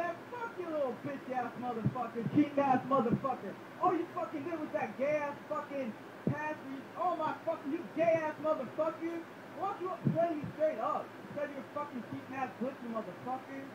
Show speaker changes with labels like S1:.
S1: man, fuck you little bitch ass motherfucker, cheap ass motherfucker. All you fucking did was that gay ass fucking pass. You, oh my fucking, you gay ass motherfucker. Why don't you play me straight up? Instead of your fucking cheap ass pussy motherfucker.